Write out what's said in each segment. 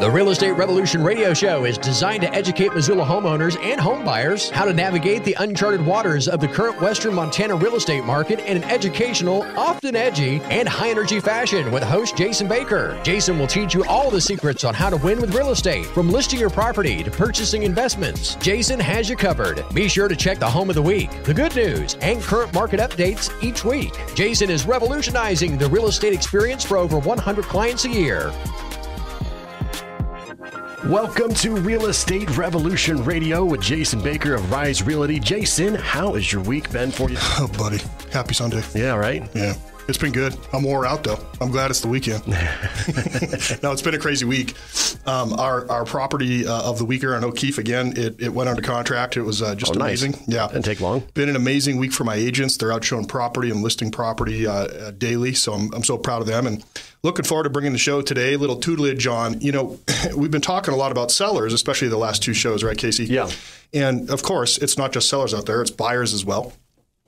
The Real Estate Revolution radio show is designed to educate Missoula homeowners and homebuyers how to navigate the uncharted waters of the current Western Montana real estate market in an educational, often edgy, and high energy fashion with host Jason Baker. Jason will teach you all the secrets on how to win with real estate, from listing your property to purchasing investments. Jason has you covered. Be sure to check the home of the week, the good news, and current market updates each week. Jason is revolutionizing the real estate experience for over 100 clients a year. Welcome to Real Estate Revolution Radio with Jason Baker of Rise Realty. Jason, how has your week been for you? Oh, buddy. Happy Sunday. Yeah, right? Yeah. It's been good. I'm wore out though. I'm glad it's the weekend. no, it's been a crazy week. Um, our our property uh, of the week here on O'Keefe again. It, it went under contract. It was uh, just Oh, nice. amazing. Yeah, Didn't take long. Been an amazing week for my agents. They're out showing property and listing property uh, uh, daily. So I'm, I'm so proud of them and looking forward to bringing the show today. A little tutelage on, you know, we've been talking a lot about sellers, especially the last two shows, right, Casey? Yeah. And of course, it's not just sellers out there; it's buyers as well.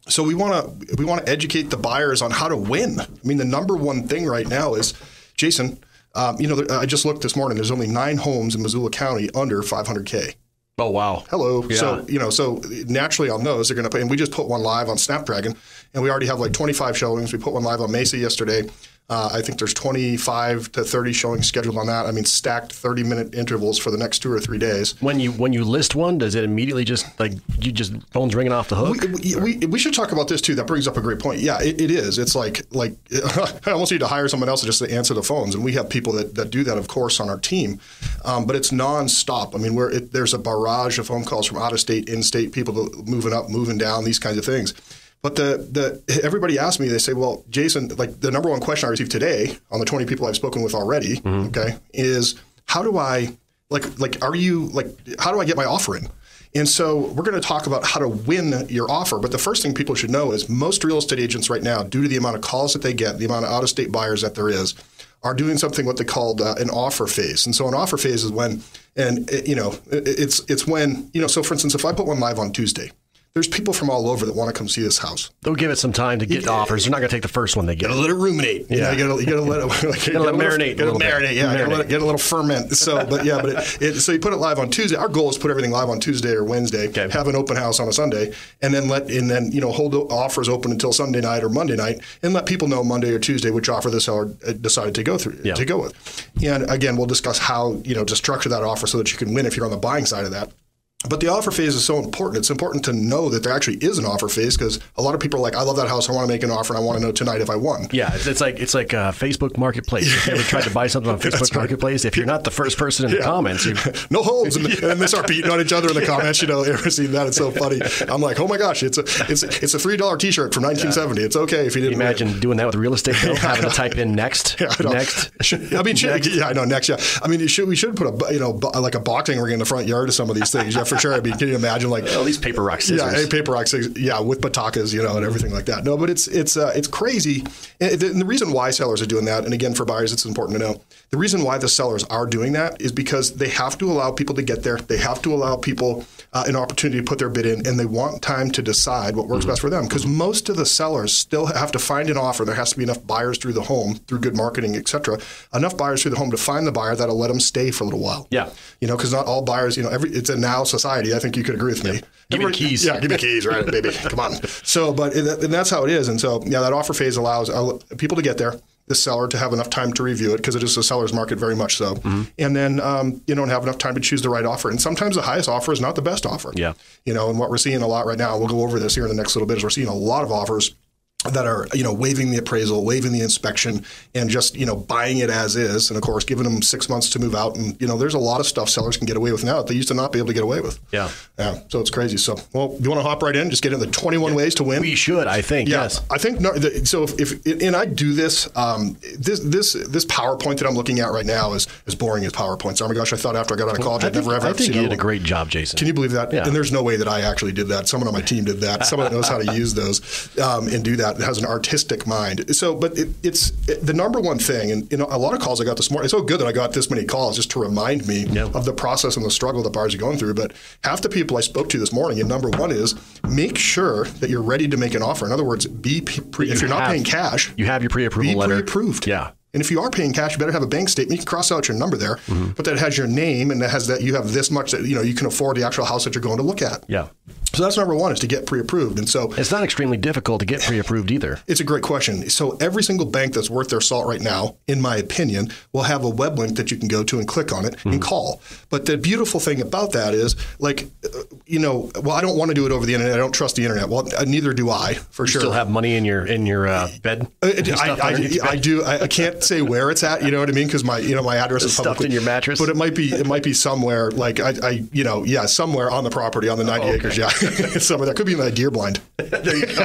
So we want to we want to educate the buyers on how to win. I mean, the number one thing right now is, Jason. Um, you know, I just looked this morning. There's only nine homes in Missoula County under 500k. Oh, wow. Hello. Yeah. So you know, so naturally on those they're going to put. And we just put one live on Snapdragon, and we already have like 25 showings. We put one live on Mesa yesterday. Uh, I think there's 25 to 30 showings scheduled on that. I mean, stacked 30 minute intervals for the next two or three days. When you when you list one, does it immediately just like you just phones ringing off the hook? We, we, we, we should talk about this too. That brings up a great point. Yeah, it, it is. It's like like I almost need to hire someone else to just to answer the phones, and we have people that, that do that, of course, on our team. Um, but it's nonstop. I mean, we're, it, there's a barrage of phone calls from out of state, in state, people moving up, moving down, these kinds of things. But the the everybody asks me, they say, well, Jason, like the number one question I received today on the 20 people I've spoken with already, okay, is how do I like like are you like how do I get my offer in? And so we're going to talk about how to win your offer. But the first thing people should know is most real estate agents right now, due to the amount of calls that they get, the amount of out of state buyers that there is, are doing something what they called uh, an offer phase. And so an offer phase is when, and it, you know, it, it's it's when you know. So for instance, if I put one live on Tuesday, there's people from all over that want to come see this house. They'll give it some time to get offers. They're not going to take the first one they get. Gotta let it ruminate. You, Yeah. know, you gotta, you gotta let it, like, Gotta let it marinate a Gotta little bit. marinate. Yeah, gotta let Marinate. it get a little ferment. So, but yeah, but it, it, so you put it live on Tuesday. Our goal is put everything live on Tuesday or Wednesday. Okay. Have an open house on a Sunday, and then let and then you know hold offers open until Sunday night or Monday night, and let people know Monday or Tuesday which offer the seller uh, decided to go through Yeah. to go with. And again, we'll discuss how you know to structure that offer so that you can win if you're on the buying side of that. But the offer phase is so important. It's important to know that there actually is an offer phase because a lot of people are like, I love that house. I want to make an offer and I want to know tonight if I won. Yeah, it's, it's like it's like uh, Facebook Marketplace. If you ever tried to buy something on Facebook Marketplace, if you're not the first person in the Yeah. comments, you, no holds, and, and they start beating on each other in the comments. You know, you ever seen that? It's so funny. I'm like, oh my gosh, it's a it's it's a three dollar T-shirt from 1970. It's okay if you didn't win. imagine doing that with real estate, though, having to type in next, Yeah, I next. I mean, should, yeah, I know. Next, yeah. I mean, you should, we should put a you know like a boxing ring in the front yard of some of these things. For sure. I mean, can you imagine like Oh, these paper rock scissors. Yeah, paper rock scissors. Yeah, with batakas, you know, and everything like that. No, but it's it's uh, it's crazy. And the, reason why sellers are doing that, and again for buyers, it's important to know the reason why the sellers are doing that is because they have to allow people to get there. They have to allow people uh, an opportunity to put their bid in, and they want time to decide what works best for them. Because most of the sellers still have to find an offer. There has to be enough buyers through the home, through good marketing, et cetera, enough buyers through the home to find the buyer that'll let them stay for a little while. Yeah. You know, because not all buyers, you know, every it's a now society. I think you could agree with me. Give me keys. Yeah, give me keys, right, baby. Come on. So, but and that's how it is. And so, yeah, that offer phase allows uh, people to get there, the seller to have enough time to review it because it is a seller's market very much so, Mm-hmm. and then um, you don't have enough time to choose the right offer. And sometimes the highest offer is not the best offer. Yeah. You know, and what we're seeing a lot right now, we'll go over this here in the next little bit, is we're seeing a lot of offers that are you know waiving the appraisal, waiving the inspection, and just you know buying it as is, and of course giving them six months to move out. And you know there's a lot of stuff sellers can get away with now that they used to not be able to get away with. Yeah. yeah. So it's crazy. So well, you want to hop right in, just get into the 21 ways to win. We should, I think. Yeah, Yes. I think no, the, so. If, if and I do this, um, this this this PowerPoint that I'm looking at right now is as boring as PowerPoints. Oh my gosh! I thought after I got out of college, I I'd think, never ever I think you did a great job, Jason. Can you believe that? Yeah. And there's no way that I actually did that. Someone on my team did that. Someone that knows how to use those um, and do that. Has an artistic mind. So, but it, it's it, the number one thing. And you know, a lot of calls I got this morning. It's so good that I got this many calls just to remind me Yeah. of the process and the struggle that buyers are going through. But half the people I spoke to this morning, and number one is make sure that you're ready to make an offer. In other words, be pre- if you're not paying cash, You have your pre-approval be letter. pre-approved. Yeah. And if you are paying cash, you better have a bank statement. You can cross out your number there, Mm-hmm. but that has your name and that has that you have this much that you know you can afford the actual house that you're going to look at. Yeah. So that's number one is to get pre-approved. And so It's not extremely difficult to get pre-approved either. it's a great question. So every single bank that's worth their salt right now, in my opinion, will have a web link that you can go to and click on it Hmm. and call. But the beautiful thing about that is, like, you know, well, I don't want to do it over the internet. I don't trust the internet. Well, neither do I, for sure. You still have money in your in your uh, bed. Uh, I, I, I bed? do. I, I can't say where it's at. You know what I mean? Because my, you know, my address is Stuffed publicly- in your mattress? But it might be, it might be somewhere like I, I you know, yeah, somewhere on the property on the 90 Oh, okay. acres. Yeah, somewhere that could be in that deer blind. there you go.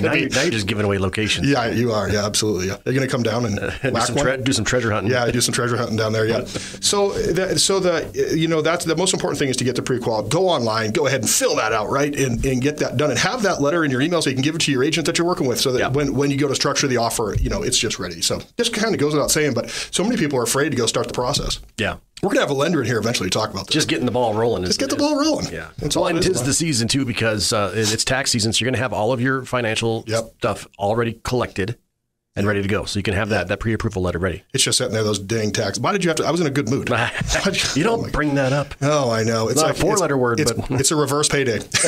now, be, you're, now you're just giving away locations. yeah, you are. Yeah, absolutely. Yeah, you're gonna come down and And do some, tre- do some treasure hunting. Yeah, do some treasure hunting down there. Yeah. So, that, so the you know that's the most important thing is to get the pre-qual. Go online, go ahead and fill that out, right, and, and get that done, and have that letter in your email so you can give it to your agent that you're working with, so that Yeah. when, when you go to structure the offer, you know it's just ready. So this kind of goes without saying, but so many people are afraid to go start the process. Yeah. We're gonna have a lender in here eventually to talk about this. Just getting the ball rolling. Just get the ball rolling. Yeah. That's well, all and is, tis man. the season too because uh, it's tax season, so you're going to have all of your financial Yep. stuff already collected and ready to go. So you can have that that pre-approval letter ready. It's just sitting there, those dang tax. Why did you have to? I was in a good mood. You oh don't my bring that up. Oh, I know. It's Not a four-letter word, It's, but- it's a reverse payday.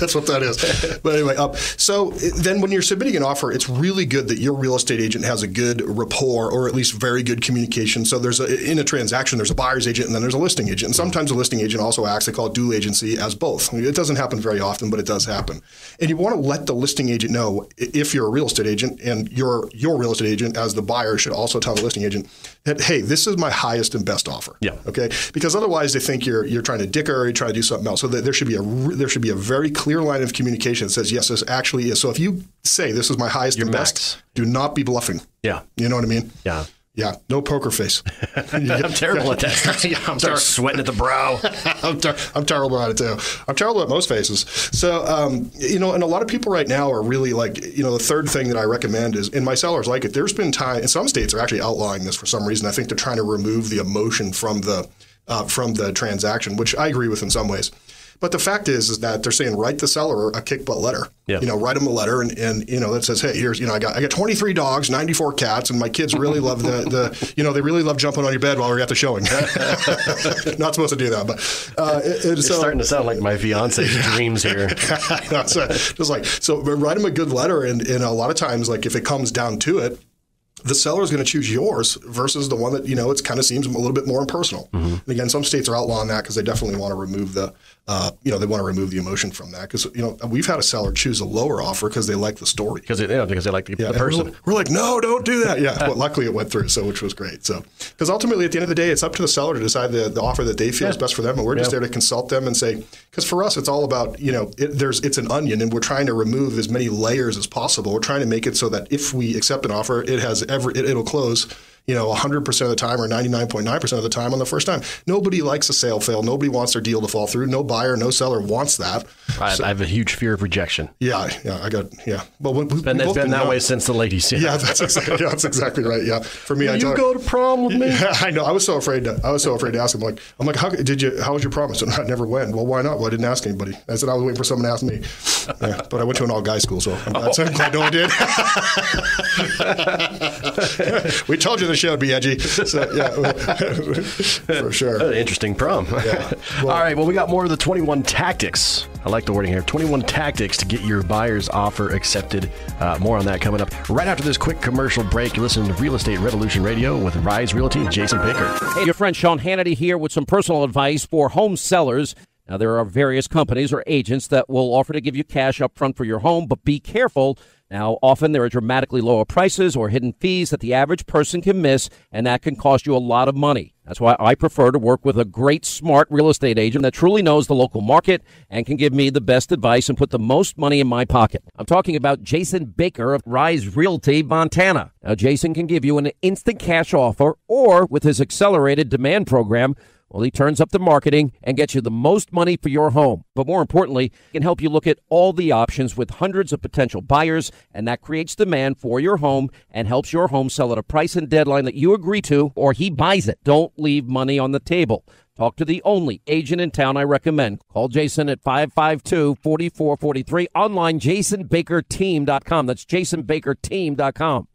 That's what that is. But anyway, so then when you're submitting an offer, it's really good that your real estate agent has a good rapport or at least very good communication. So there's a, in a transaction, there's a buyer's agent and then there's a listing agent. And sometimes a listing agent also acts. They call it dual agency as both. I mean, it doesn't happen very often, but it does happen. And you want to let the listing agent know if you're a real estate agent and your your real estate agent as the buyer should also tell the listing agent that hey, this is my highest and best offer. Yeah. Okay. Because otherwise, they think you're you're trying to dicker or you're trying to do something else. So that there should be a there should be a very clear line of communication that says yes, this actually is. So if you say this is my highest Your and max. best, do not be bluffing. Yeah. You know what I mean? Yeah. Yeah. No poker face. I'm terrible at that. yeah, I'm Start sweating at the brow. I'm, ter- I'm terrible at it too. I'm terrible at most faces. So, um, you know, and a lot of people right now are really like, you know, the third thing that I recommend is, and my sellers like it. There's been time, and some states are actually outlawing this for some reason. I think they're trying to remove the emotion from the uh, from the transaction, which I agree with in some ways. But the fact is, is that they're saying write the seller a kick butt letter. Yeah. You know, write them a letter, and, and you know that says, hey, here's you know I got I got 23 dogs, 94 cats, and my kids really love the the you know they really love jumping on your bed while we're at the showing. Not supposed to do that, but uh, it, it, It's so, starting to sound like my fiance's dreams here. no, so, just like so, write them a good letter, and, and a lot of times, like if it comes down to it, the seller is going to choose yours versus the one that you know it kind of seems a little bit more impersonal. And again, some states are outlawing that because they definitely want to remove the, uh, you know, they want to remove the emotion from that because you know we've had a seller choose a lower offer because they like the story. Because it, yeah, because they like the, Yeah, the and we're- person. We're, like, no, don't do that. Yeah, but luckily it went through, so which was great. So, because ultimately at the end of the day, it's up to the seller to decide the, the offer that they feel is best for them, and we're just Yeah. there to consult them and say, because for us it's all about you know it, there's it's an onion, and we're trying to remove as many layers as possible. We're trying to make it so that if we accept an offer, it has it, it'll close. You know, 100% of the time or 99.9% of the time on the first time. Nobody likes a sale fail. Nobody wants their deal to fall through. No buyer, no seller wants that. I, I have a huge fear of rejection. Yeah, yeah, I got, yeah. But we, we, And we've it's both been that way since the ladies. Yeah, that's exactly, yeah, that's exactly right. Yeah, for me, I you her- go to prom with me? Yeah, I know. I was so afraid. To, I was so afraid to ask him. Like, I'm like, how did you? How was your promise? And I never went. Well, why not? Well, I didn't ask anybody. I said I was waiting for someone to ask me. Yeah, but I went to an all guy school, so I'm glad, I'm glad no one did. we told you the show would be edgy. So yeah, for sure. An interesting prom. All right. Well, we got more of the 21 tactics. I like the wording here. 21 tactics to get your buyer's offer accepted. Uh, more on that coming up right after this quick commercial break. You're listening to Real Estate Revolution Radio with Rise Realty and Jason Baker. Hey, your friend Sean Hannity here with some personal advice for home sellers. Now, there are various companies or agents that will offer to give you cash up front for your home, but be careful. Now, often there are dramatically lower prices or hidden fees that the average person can miss, and that can cost you a lot of money. That's why I prefer to work with a great, smart real estate agent that truly knows the local market and can give me the best advice and put the most money in my pocket. I'm talking about Jason Baker of Rise Realty, Montana. Now, Jason can give you an instant cash offer, or with his accelerated demand program, well, he turns up the marketing and gets you the most money for your home. But more importantly, he can help you look at all the options with hundreds of potential buyers, and that creates demand for your home and helps your home sell at a price and deadline that you agree to, or he buys it. Don't leave money on the table. Talk to the only agent in town I recommend. Call Jason at 552-4443. Online, jasonbakerteam.com. That's jasonbakerteam.com.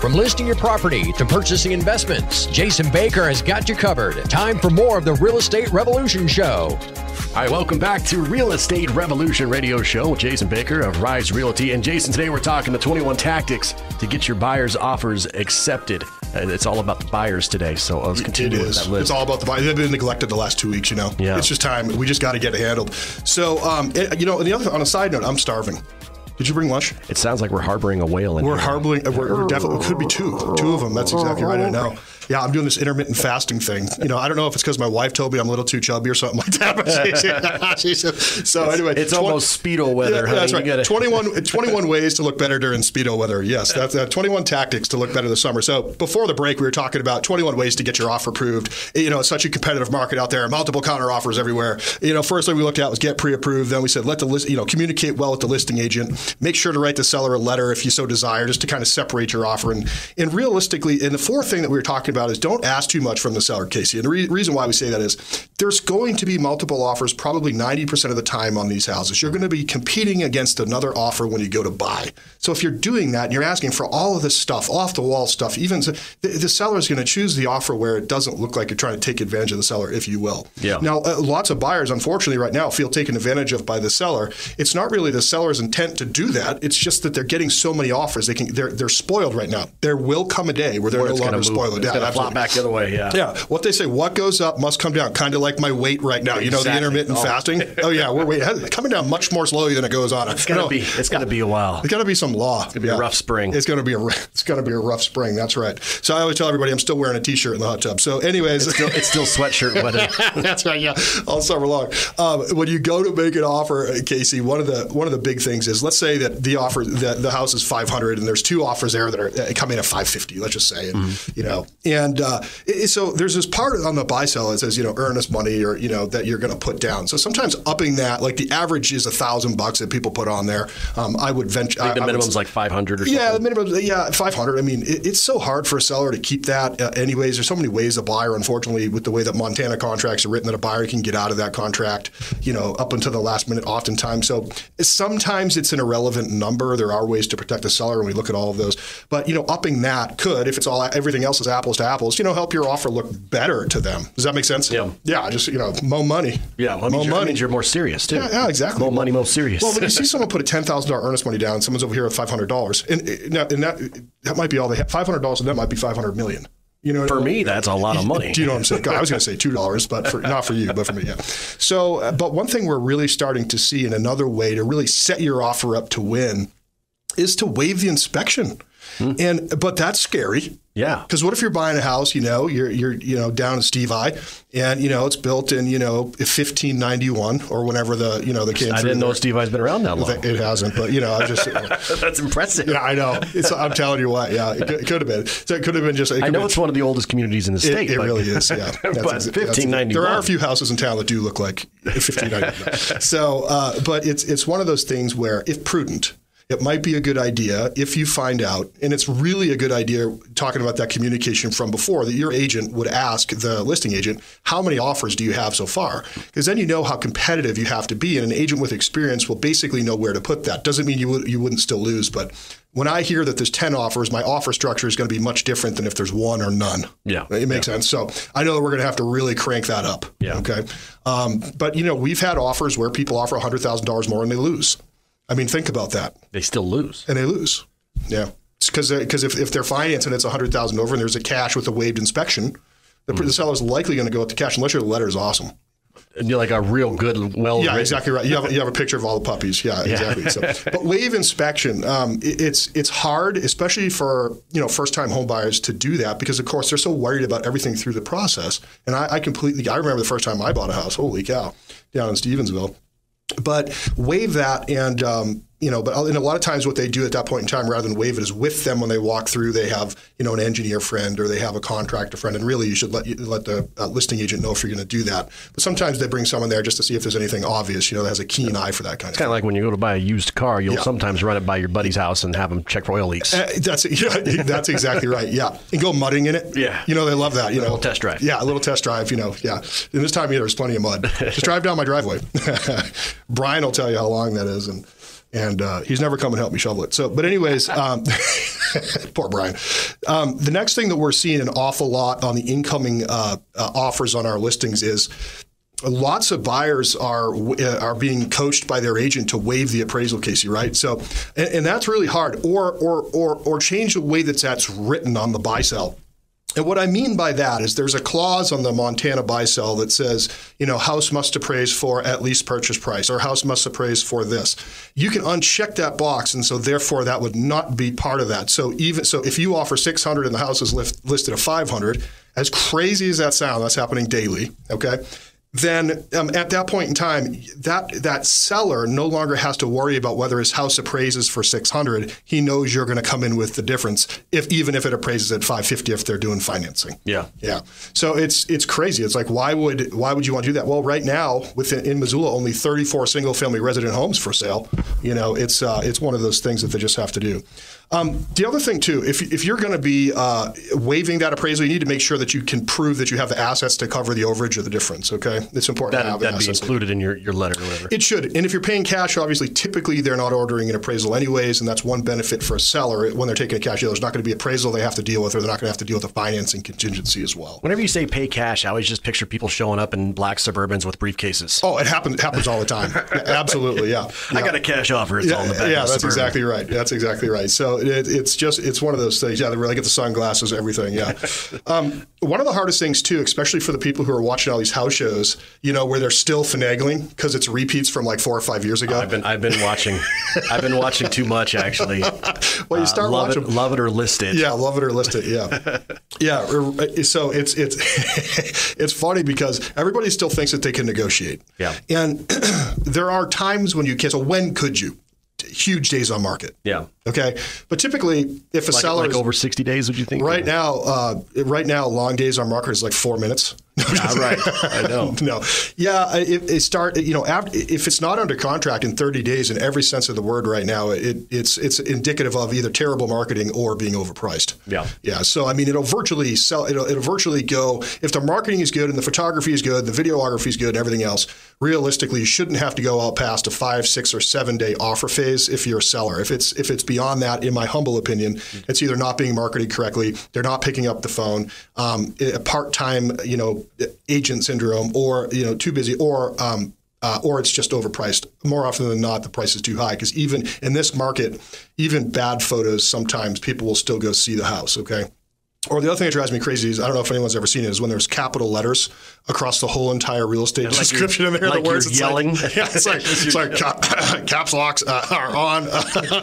From listing your property to purchasing investments, Jason Baker has got you covered. Time for more of the Real Estate Revolution Show. All right, welcome back to Real Estate Revolution Radio Show with Jason Baker of Rise Realty. And Jason, today we're talking the 21 tactics to get your buyers' offers accepted. And it's all about the buyers today, so let's continue it with that list. It's all about the buyers. They've been neglected the last two weeks. You know, Yeah. it's just time. We just got to get it handled. So, um, it- you know, and the other on a side note, I'm starving. Did you bring lunch? It sounds like we're harboring a whale in here. We're here. harboring. Uh, we're, we're definitely. It could be two. Two of them. That's exactly right. I know. Yeah, I'm doing this intermittent fasting thing. You know, I don't know if it's because my wife told me I'm a little too chubby or something like that. But she, she said, so anyway, It's almost Speedo weather, Yeah, that's right. gotta- 21, 21 ways to look better during Speedo weather. Yes, that's uh, 21 tactics to look better this summer. So before the break, we were talking about 21 ways to get your offer approved. You know, it's such a competitive market out there, multiple counter offers everywhere. You know, first thing we looked at was get pre-approved. Then we said let the list, you know, communicate well with the listing agent. Make sure to write the seller a letter if you so desire, just to kind of separate your offer. And and realistically, and the fourth thing that we were talking about is don't ask too much from the seller, Casey. And the re- reason why we say that is there's going to be multiple offers probably 90% of the time on these houses. You're going to be competing against another offer when you go to buy. So if you're doing that and you're asking for all of this stuff, off the wall stuff, even so, the, the seller is going to choose the offer where it doesn't look like you're trying to take advantage of the seller, if you will. Yeah. Now, uh, lots of buyers, unfortunately, right now feel taken advantage of by the seller. It's not really the seller's intent to do that. It's just that they're getting so many offers. They can they're they're spoiled right now. There will come a day where they're Where no longer spoiled. It's Yeah, gonna flop absolutely. back the other way. Yeah. Yeah, what they say, what goes up must come down. Kind of like my weight right now. You know, the intermittent Oh. fasting. Oh yeah, we're wait, coming down much more slowly than it goes on. It's gonna be. It's gonna be a while. There's got to be some law. It's gonna be a rough spring. It's going to be a it's going to be a rough spring. That's right. So I always tell everybody I'm still wearing a t-shirt in the hot tub. So, anyways, It's still, it's still sweatshirt weather. That's right, yeah, all summer long. Um, when you go to make an offer, uh, Casey, one of the one of the big things is let's say that the offer the, the house is 500 and there's two offers there that are coming at 550. Let's just say, and, Mm-hmm. you know, and uh, it- so there's this part on the buy sell that says you know earnest money or you know that you're going to put down. So sometimes upping that, like the average is a thousand bucks that people put on there. Um, I would venture. I think I- the I would minimum's like 500 or something. yeah, the minimum, yeah, 500. I mean, it, it's so hard for a seller to keep that uh, anyways. There's so many ways a buyer, unfortunately, with the way that Montana contracts are written, that a buyer can get out of that contract, you know, up until the last minute oftentimes. So sometimes it's an irrelevant number. There are ways to protect the seller, and we look at all of those. But, you know, upping that could, if it's all everything else is apples to apples, you know, help your offer look better to them. Does that make sense? Yeah. Yeah, just, you know, more money. Yeah, well, more means, money. means you're more serious too. Yeah, yeah, exactly. More money, more serious. Well, when you see someone put a ten thousand dollar earnest money down, someone's over here with five hundred dollars, and, and that and that that might be all they have. Five hundred dollars, and that might be five hundred million. You know, For me, that's a lot of money. Do you know what I'm saying? I was going to say two dollars, but for, not for you, but for me, yeah. So, uh, but one thing we're really starting to see, and another way to really set your offer up to win, is to waive the inspection. And but that's scary. Yeah. Because what if you're buying a house, you know, you're you're you know down in Stevi, and you know it's built in you know 1591 or whenever the you know the came I didn't know. Stevi's been around that long. It hasn't, but you know, I just That's impressive. yeah, I know. It's, I'm telling you what, yeah, it could, it could have been. So it could have been just. I know it's one of the oldest communities in the state. It, it really is, yeah. That's but that's- 1591. There are a few houses in town that do look like 1591. so, uh, but it's it's one of those things where, if prudent, it might be a good idea if you find out, and it's really a good idea talking about that communication from before that your agent would ask the listing agent, how many offers do you have so far? Because then you know how competitive you have to be, and an agent with experience will basically know where to put that. Doesn't mean you you wouldn't still lose, but when I hear that there's 10 offers, my offer structure is going to be much different than if there's one or none. Yeah. It makes sense. So I know that we're going to have to really crank that up. Yeah. Okay. Um, but, you know, we've had offers where people offer $100,000 more and they lose. I mean, think about that. They still lose. And they lose. Yeah. Because because if, if they're financing it's 100000 over and there's a cash with a waived inspection, the, Mm. the seller's likely going to go with the cash unless your letter is awesome. And you're like a real good, well Yeah, exactly right. You have you have a picture of all the puppies. Yeah, exactly. So, but wave inspection, um, it- it's it's hard, especially for you know first time home buyers to do that because of course they're so worried about everything through the process. And I, I completely I remember the first time I bought a house. Holy cow, down in Stevensville. But waive that and. Um, you know, but and a lot of times what they do at that point in time, rather than waive it, is with them when they walk through. They have you know an engineer friend or they have a contractor friend, and really you should let you, let the uh, listing agent know if you're going to do that. But sometimes they bring someone there just to see if there's anything obvious, you know, that has a keen eye for that kind of thing. It's Kind of like when you go to buy a used car, you'll Yeah. sometimes run it by your buddy's house and have them check for oil leaks. Uh, that's yeah, that's exactly right. Yeah, and go mudding in it. Yeah. you know they love that. You know, little test drive. Yeah, a little test drive. You know, yeah. And this time of year, there's plenty of mud. Just drive down my driveway. Brian will tell you how long that is, and and uh, he's never come and helped me shovel it. So, but anyways, um, poor Brian. Um, the next thing that we're seeing an awful lot on the incoming uh, uh, offers on our listings is lots of buyers are uh, are being coached by their agent to waive the appraisal, Casey. Right. So, and, and that's really hard. Or or or or change the way that that's written on the buy sell. And what I mean by that is there's a clause on the Montana buy sell that says, you know, house must appraise for at least purchase price or house must appraise for this. You can uncheck that box, and so therefore that would not be part of that. So even so, if you offer 600 and the house is listed at 500, as crazy as that sounds, that's happening daily. Okay, then um, at that point in time, that that seller no longer has to worry about whether his house appraises for 600. He knows you're going to come in with the difference, if even if it appraises at 550 if they're doing financing. Yeah, yeah. So it's it's crazy. It's like why would why would you want to do that? Well, right now within in Missoula, only 34 single family resident homes for sale. You know, it's uh, it's one of those things that they just have to do. Um, the other thing too, if, if you're going to be uh, waiving that appraisal, you need to make sure that you can prove that you have the assets to cover the overage or the difference. Okay, it's important that, to have that'd be included in your, your letter or whatever. It should, and if you're paying cash, obviously, typically they're not ordering an appraisal anyways, and that's one benefit for a seller when they're taking a cash deal. There's not going to be appraisal they have to deal with, or they're not going to have to deal with the financing contingency as well. Whenever you say pay cash, I always just picture people showing up in black Suburbans with briefcases. Oh, it happens. It happens all the time. Absolutely, yeah. yeah. I got a cash offer. It's yeah, all in the back. Yeah, that's Suburban. exactly right. That's exactly right. So it, it's just it's one of those things. Yeah, they really get the sunglasses, everything. Yeah. um, one of the hardest things too, especially for the people who are watching all these house shows, you know, where they're still finagling because it's repeats from like four or five years ago. I've been I've been watching. I've been watching too much actually. well, you start uh, love watching. It, love it or list it. Yeah, love it or list it. Yeah, yeah. So it's it's it's funny because everybody still thinks that they can negotiate. Yeah, and there are times when you can. So when could you? huge days on market. Yeah. Okay. But typically, if a like, seller like over sixty days, would you think? Right now, uh, right now, long days on market is like four minutes. Yeah, right. I know. no. Yeah. It, it start. You know, after, if it's not under contract in thirty days, in every sense of the word, right now, it, it's it's indicative of either terrible marketing or being overpriced. Yeah. Yeah. So I mean, it'll virtually sell. It'll, it'll virtually go if the marketing is good and the photography is good, the videography is good, and everything else. Realistically, you shouldn't have to go out past a five, six, or seven day offer phase if you're a seller. If it's if it's beyond that, in my humble opinion, it's either not being marketed correctly, they're not picking up the phone, um, a part time, you know, agent syndrome, or you know, too busy, or um, uh, or it's just overpriced. More often than not, the price is too high because even in this market, even bad photos, sometimes people will still go see the house. Okay. Or the other thing that drives me crazy is I don't know if anyone's ever seen it is when there's capital letters across the whole entire real estate like description in there. Like the words you're it's yelling. Like, yeah, it's like, it's like cap, caps locks uh, are on.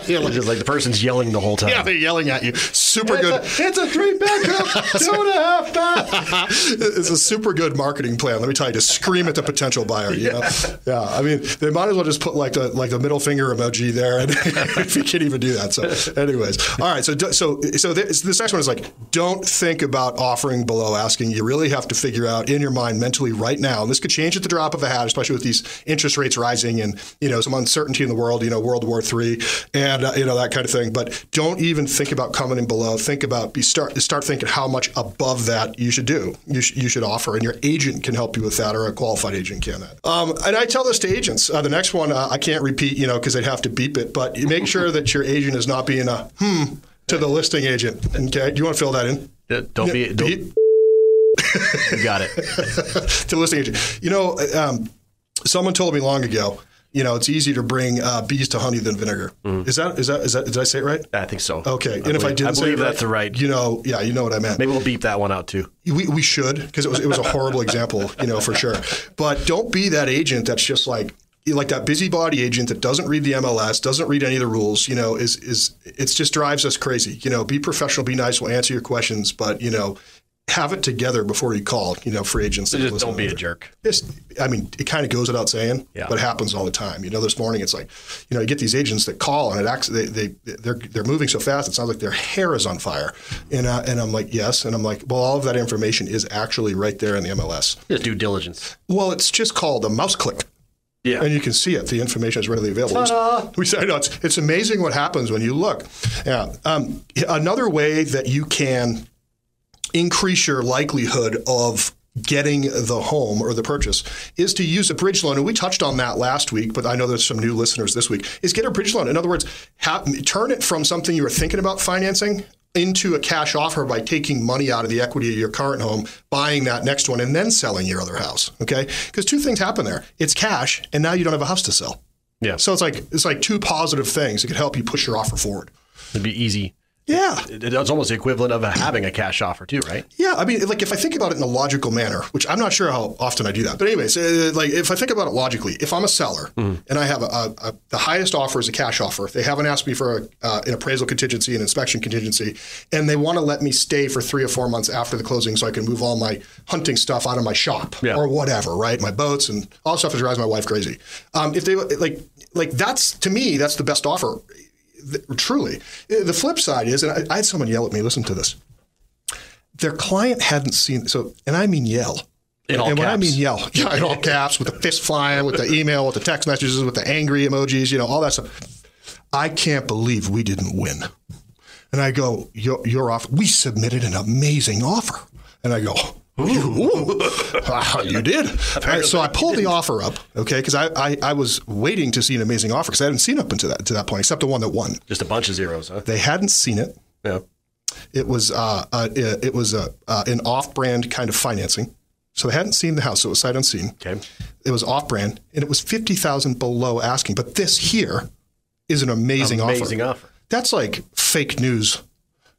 yeah, like, just like the person's yelling the whole time. Yeah, they're yelling at you. Super it's good. A, it's a three bedroom, two and a half bath. it's a super good marketing plan. Let me tell you, to scream at the potential buyer. You know? yeah. yeah. I mean, they might as well just put like the like the middle finger emoji there, and if you can't even do that. So, anyways, all right. So, so so this, this next one is like, don't think about offering below asking. You really have to figure out in your mind mentally right now. And this could change at the drop of a hat, especially with these interest rates rising and you know some uncertainty in the world. You know, World War Three and uh, you know that kind of thing. But don't even think about coming in below. Think about be start start thinking how much above that you should do. You, sh- you should offer, and your agent can help you with that, or a qualified agent can. Um, and I tell this to agents. Uh, the next one uh, I can't repeat, you know, because they'd have to beep it. But make sure that your agent is not being a hmm to the listing agent. Okay, do you want to fill that in? Don't be. Don't, you got it. to the listing agent. You know, um, someone told me long ago. You know, it's easier to bring uh, bees to honey than vinegar. Mm. Is that is that is that? Did I say it right? I think so. Okay, I and believe, if I didn't I say believe that's right, right, you know, yeah, you know what I meant. Maybe we'll beep that one out too. We, we should because it was it was a horrible example, you know, for sure. But don't be that agent that's just like like that busybody agent that doesn't read the MLS, doesn't read any of the rules, you know, is is it just drives us crazy. You know, be professional, be nice, we'll answer your questions, but you know, have it together before you call, you know, for agents. So just don't be a jerk. Just, I mean, it kind of goes without saying, yeah. but it happens all the time. You know, this morning it's like, you know, you get these agents that call and it acts, they, they, they're, they're moving so fast, it sounds like their hair is on fire. And, uh, and I'm like, yes. And I'm like, well, all of that information is actually right there in the MLS. Just due diligence. Well, it's just called a mouse click. Yeah. And you can see it. The information is readily available. Ta-da! We say, no, it's, it's amazing what happens when you look. Yeah. Um, another way that you can increase your likelihood of getting the home or the purchase is to use a bridge loan. And we touched on that last week, but I know there's some new listeners this week. Is get a bridge loan. In other words, have, turn it from something you were thinking about financing into a cash offer by taking money out of the equity of your current home, buying that next one, and then selling your other house. Okay, because two things happen there: it's cash, and now you don't have a house to sell. Yeah. So it's like it's like two positive things that could help you push your offer forward. It'd be easy Yeah. It's almost the equivalent of having a cash offer too, right? Yeah, I mean, like if I think about it in a logical manner, which I'm not sure how often I do that, but anyways, uh, like if I think about it logically, if I'm a seller Mm-hmm. and I have a, a, a, the highest offer is a cash offer, they haven't asked me for a, uh, an appraisal contingency, an inspection contingency, and they want to let me stay for three or four months after the closing so I can move all my hunting stuff out of my shop Yeah. or whatever, right? My boats and all stuff that drives my wife crazy. Um, if they like, like that's to me, that's the best offer. Th- Truly, eh, the flip side is, and I, I had someone yell at me. Listen to this their client hadn't seen so and I mean yell. In all and when I mean yell, yeah, in all caps, with the fist flying, with the email, with the text messages, with the angry emojis, you know, all that stuff. I can't believe we didn't win. And I go, your, your offer, we submitted an amazing offer. And I go, Ooh, you did. Right, so I pulled the offer up, okay, because I, I, I was waiting to see an amazing offer because I hadn't seen up until that to that point, except the one that won. Just a bunch of zeros, huh? They hadn't seen it. Yeah. It was uh, uh, it was a, uh, an off-brand kind of financing, so they hadn't seen the house. So it was sight unseen. Okay. It was off-brand, and it was fifty thousand below asking. But this here is an amazing, Amazing offer. Amazing offer. That's like fake news,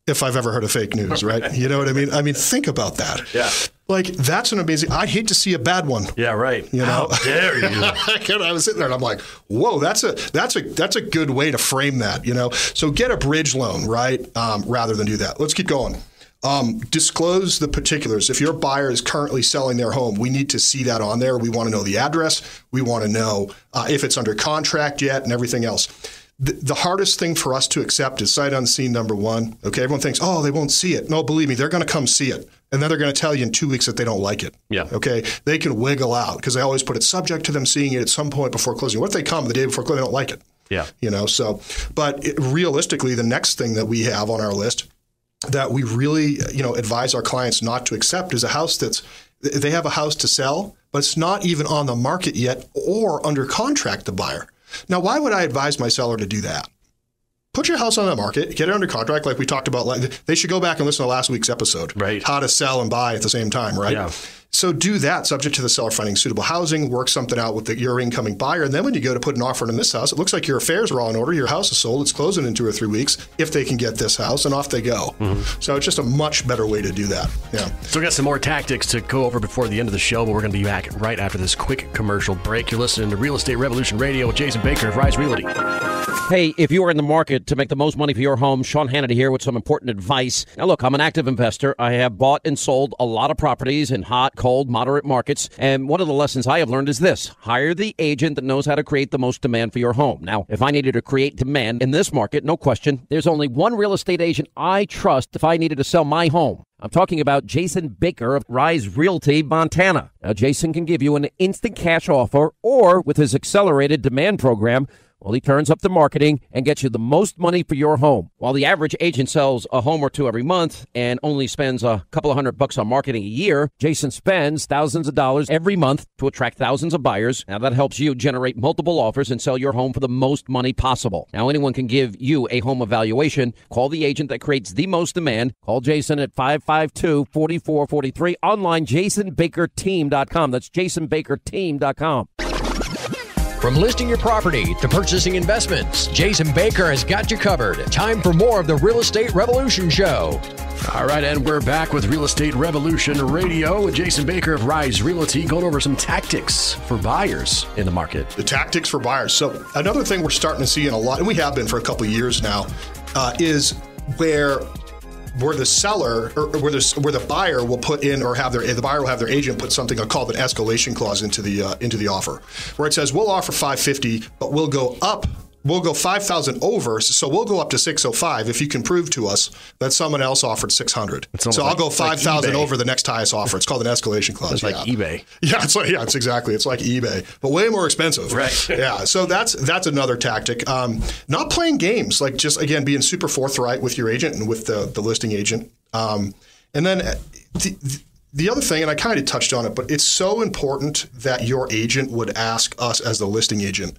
if I've ever heard of fake news, right? You know what I mean? I mean, think about that. Yeah. Like that's an amazing. I'd hate to see a bad one. Yeah, right. You know? How dare you? I was sitting there and I'm like, whoa, that's a that's a that's a good way to frame that, you know. So get a bridge loan, right? Um, rather than do that. Let's keep going. Um, disclose the particulars. If your buyer is currently selling their home, we need to see that on there. We want to know the address. We want to know uh, if it's under contract yet and everything else. The, the hardest thing for us to accept is sight unseen number one. Okay, everyone thinks, oh, they won't see it. No, believe me, they're going to come see it. And then they're going to tell you in two weeks that they don't like it. Yeah. Okay. They can wiggle out because they always put it subject to them seeing it at some point before closing. What if they come the day before closing? They don't like it. Yeah. You know. So, but it, realistically, the next thing that we have on our list that we really, you know, advise our clients not to accept is a house that's they have a house to sell, but it's not even on the market yet or under contract to buyer. Now, why would I advise my seller to do that? Put your house on the market, get it under contract, like we talked about. like- They should go back and listen to last week's episode. Right. How to sell and buy at the same time, right? Yeah. So do that, subject to the seller finding suitable housing, work something out with the, your incoming buyer. And then when you go to put an offer in this house, it looks like your affairs are all in order. Your house is sold. It's closing in two or three weeks if they can get this house, and off they go. Mm-hmm. So it's just a much better way to do that. Yeah. So we got some more tactics to go over before the end of the show, but we're going to be back right after this quick commercial break. You're listening to Real Estate Revolution Radio with Jason Baker of Rise Realty. Hey, if you are in the market to make the most money for your home, Sean Hannity here with some important advice. Now, look, I'm an active investor. I have bought and sold a lot of properties in hot, cold, moderate markets. And one of the lessons I have learned is this hire the agent that knows how to create the most demand for your home. Now, if I needed to create demand in this market, no question, there's only one real estate agent I trust if I needed to sell my home. I'm talking about Jason Baker of Rise Realty, Montana. Now, Jason can give you an instant cash offer or with his accelerated demand program, well, he turns up the marketing and gets you the most money for your home. While the average agent sells a home or two every month and only spends a couple of hundred bucks on marketing a year, Jason spends thousands of dollars every month to attract thousands of buyers. Now that helps you generate multiple offers and sell your home for the most money possible. Now anyone can give you a home evaluation. Call the agent that creates the most demand. Call Jason at 552-4443. Online, jasonbakerteam.com. That's jasonbakerteam.com. From listing your property to purchasing investments, Jason Baker has got you covered. Time for more of the Real Estate Revolution Show. All right, and we're back with Real Estate Revolution Radio with Jason Baker of Rise Realty, going over some tactics for buyers in the market. the tactics for buyers. So another thing we're starting to see in a lot, and we have been for a couple of years now, uh, is where where the seller or where the where the buyer will put in or have their the buyer will have their agent put something called an escalation clause into the uh, into the offer, where it says we'll offer 550, but we'll go up. We'll go 5,000 over, so we'll go up to 605 if you can prove to us that someone else offered 600. It's almost So I'll go it's like 5,000 over the next highest offer. It's called an escalation clause. It's like yeah. eBay. Yeah, it's like yeah, it's exactly. It's like eBay, but way more expensive. Right. Yeah. So that's that's another tactic. Um, not playing games, like just again being super forthright with your agent and with the the listing agent. Um, and then uh, the, the other thing, and I kind of touched on it, but it's so important that your agent would ask us as the listing agent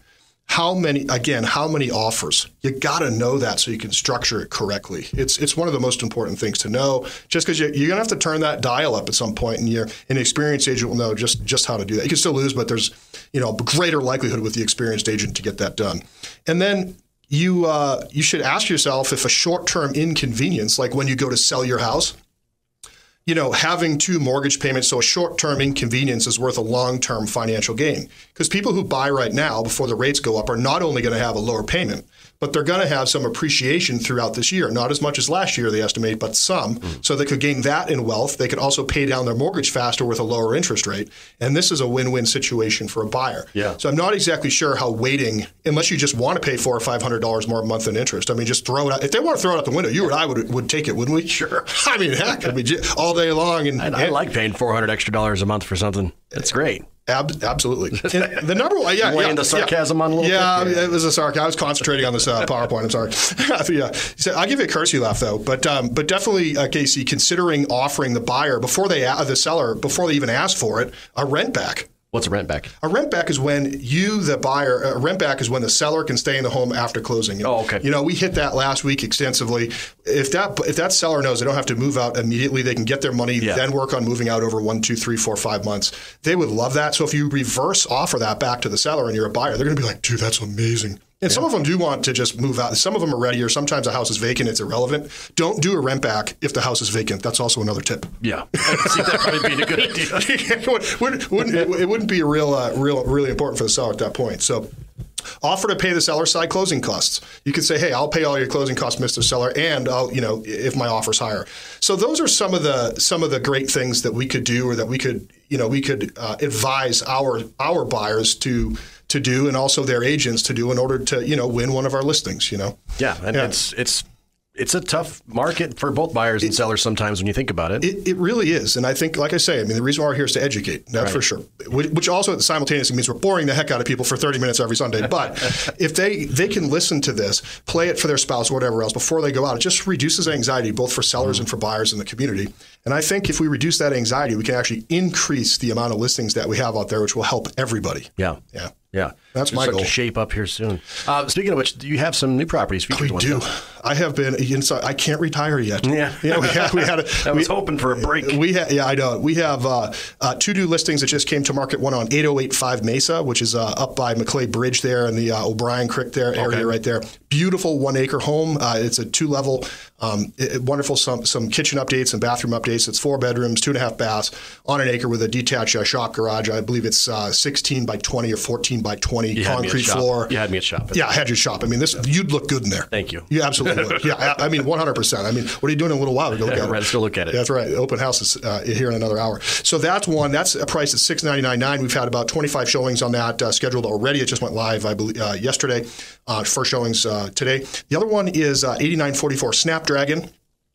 how many again how many offers? You got to know that so you can structure it correctly. It's it's one of the most important things to know. Just because you're, you're going to have to turn that dial up at some point and you're an experienced agent will know just just how to do that. You can still lose but there's you know greater likelihood with the experienced agent to get that done. And then you uh, you should ask yourself if a short-term inconvenience like when you go to sell your house you know, having two mortgage payments, so a short term inconvenience is worth a long term financial gain. Because people who buy right now before the rates go up are not only going to have a lower payment, but they're going to have some appreciation throughout this year. Not as much as last year, they estimate, but some. Mm. So they could gain that in wealth. They could also pay down their mortgage faster with a lower interest rate. And this is a win win situation for a buyer. Yeah. So I'm not exactly sure how waiting, unless you just want to pay four or five hundred dollars more a month in interest. I mean, just throw it out. If they want to throw it out the window, you and I would would take it, wouldn't we? Sure. I mean, heck, I mean, all day long. And, I, I like paying four hundred extra dollars a month for something. That's great. Ab- absolutely. The number one, yeah, Laying yeah, the sarcasm yeah. on a little yeah, bit. it was a sarcasm. I was concentrating on this uh, PowerPoint. I'm sorry. yeah, so I'll give you a cursory laugh though, but um, but definitely, uh, Casey, considering offering the buyer before they uh, the seller before they even ask for it a rent back. What's a rent back? A rent back is when you, the buyer, uh, a rent back is when the seller can stay in the home after closing. Oh, okay. You know, we hit that last week extensively. If that if that seller knows they don't have to move out immediately, they can get their money, Yeah. then work on moving out over one, two, three, four, five months. They would love that. So if you reverse offer that back to the seller and you're a buyer, they're going to be like, dude, that's amazing. And some of them do want to just move out. Some of them are ready, or sometimes a house is vacant, it's irrelevant. Don't do a rent back if the house is vacant. That's also another tip. Yeah, I see that probably being a good idea. it, wouldn't, wouldn't, it wouldn't be a real, uh, real, really important for the seller at that point. So, offer to pay the seller side closing costs. You could say, "Hey, I'll pay all your closing costs, Mr. Seller, and I'll, you know, if my offer's higher." So those are some of the some of the great things that we could do, or that we could, you know, we could uh, advise our our buyers to to do, and also their agents to do in order to, you know, win one of our listings. You know. Yeah, and Yeah. it's it's it's a tough market for both buyers and sellers sometimes when you think about it. It, it really is, and I think, like I say, I mean, the reason why we're here is to educate. That's for sure. Which, which also simultaneously means we're boring the heck out of people for 30 minutes every Sunday. But if they they can listen to this, play it for their spouse or whatever else before they go out, it just reduces anxiety both for sellers mm. and for buyers in the community. And I think if we reduce that anxiety, we can actually increase the amount of listings that we have out there, which will help everybody. yeah, Yeah. Yeah. That's my goal. To shape up here soon. Uh, speaking of which, do you have some new properties featured? We do. I have been inside. I can't retire yet. Yeah. yeah. We had. We had. A, I was hoping for a break. We yeah, I know. We have uh, uh, two new listings that just came to market. One on 8085 Mesa, which is uh, up by Maclay Bridge there and the uh, O'Brien Creek there area right there. Beautiful one acre home. Uh, it's a two level, um, it- wonderful some some kitchen updates and bathroom updates. It's four bedrooms, two and a half baths on an acre with a detached uh, shop garage. I believe it's uh, 16 by 20 or 14 by 20 You concrete floor. You had me at shop. Yeah, I had your shop. I mean, this you'd look good in there. Thank you. You absolutely would. Yeah, I, I mean, 100. percent I mean, what are you doing in a little while? Go look at it. Right, go look at it. That's right. Open house is uh, here in another hour. So that's one. That's a price at six ninety nine nine. We've had about 25 showings on that uh, scheduled already. It just went live, I believe, uh, yesterday. Uh, first showings uh, today. The other one is uh, 8944 Snapdragon.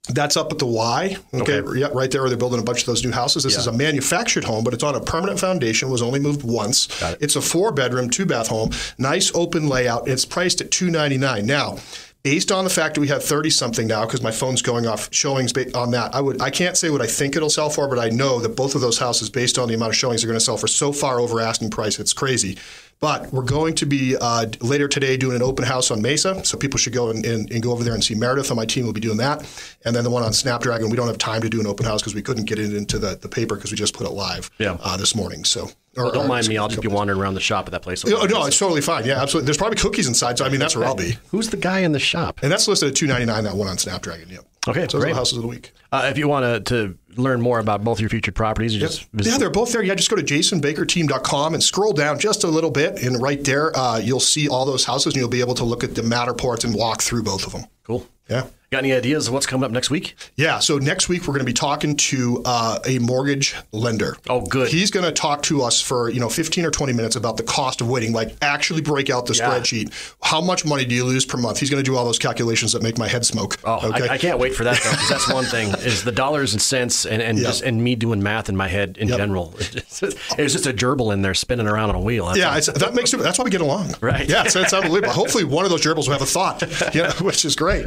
That's up at the Y. Okay. Okay. Yeah, right there where they're building a bunch of those new houses. This is a manufactured home, but it's on a permanent foundation, was only moved once. Got it. It's a four bedroom, two bath home, nice open layout. It's priced at two ninety nine. Now, based on the fact that we have thirty something now, because my phone's going off showings on that, I would I can't say what I think it'll sell for, but I know that both of those houses, based on the amount of showings, are going to sell for so far over asking price, it's crazy. But we're going to be uh, later today doing an open house on Mesa, so people should go and, and, and go over there and see Meredith. On my team will be doing that, and then the one on Snapdragon. We don't have time to do an open house because we couldn't get it into the, the paper because we just put it live Yeah. uh, this morning. So or- Well, don't or- mind me. I'll just be wandering around the shop at that place. Oh, no, it's totally fine. Yeah, absolutely. There's probably cookies inside, so I mean that's where I'll be. Who's the guy in the shop? And that's listed at two ninety nine. That one on Snapdragon. Yep. Okay, so those are the houses of the week. Uh, if you want to learn more about both your featured properties, just visit. Yeah, they're both there. Yeah, just go to jasonbakerteam.com and scroll down just a little bit, and right there uh, you'll see all those houses, and you'll be able to look at the Matterports and walk through both of them. cool. Yeah. Got any ideas of what's coming up next week? Yeah, so next week we're going to be talking to uh, a mortgage lender. Oh, good. He's going to talk to us for you know 15 or 20 minutes about the cost of waiting. Like actually break out the Yeah. spreadsheet. How much money do you lose per month? He's going to do all those calculations that make my head smoke. Oh, okay. I, I can't wait for that though, because that's one thing is the dollars and cents, and, and Yeah. just and me doing math in my head in Yep. general. It's just, it's just a gerbil in there spinning around on a wheel. That's yeah, it's, that makes it. That's why we get along. Right. Yeah, it's, it's unbelievable. Hopefully, one of those gerbils will have a thought, you know, which is great.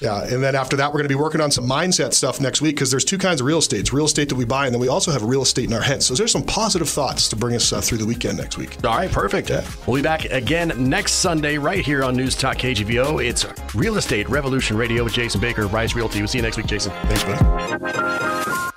Yeah, Uh, and then after that, we're going to be working on some mindset stuff next week because there's two kinds of real estate. It's real estate that we buy, and then we also have real estate in our heads. So there's some positive thoughts to bring us uh, through the weekend next week. All right, perfect. Yeah. We'll be back again next Sunday right here on News Talk KGVO. It's Real Estate Revolution Radio with Jason Baker, Rise Realty. We'll see you next week, Jason. Thanks, man.